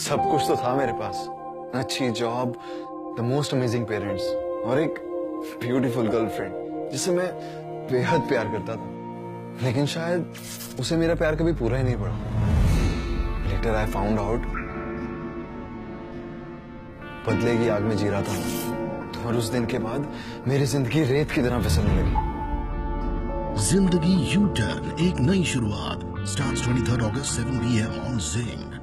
सब कुछ तो था मेरे पास। अच्छी job the most amazing parents और एक ब्यूटीफुल गर्लफ्रेंड जिसे मैं बेहद प्यार करता था। लेकिन शायद उसे मेरा प्यार कभी पूरा ही नहीं पड़ा। लेटर आई फाउंड आउट बदले की आग में जी रहा था। और उस दिन के बाद मेरी ज़िंदगी रेत की तरह फिसलने लगी। ज़िंदगी यू टर्न एक नई शुरुआत। Start twenty third August seven AM on zinc